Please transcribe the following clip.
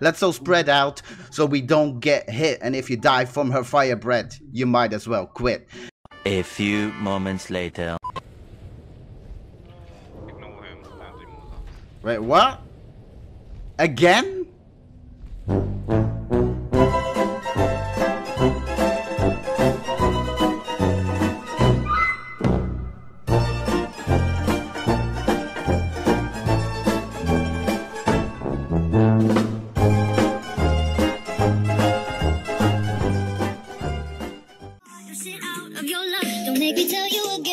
Let's all spread out so we don't get hit. And if you die from her fire breath, you might as well quit. A few moments later. Ignore him. Wait, what? Again? Of your life. Don't make me tell you again.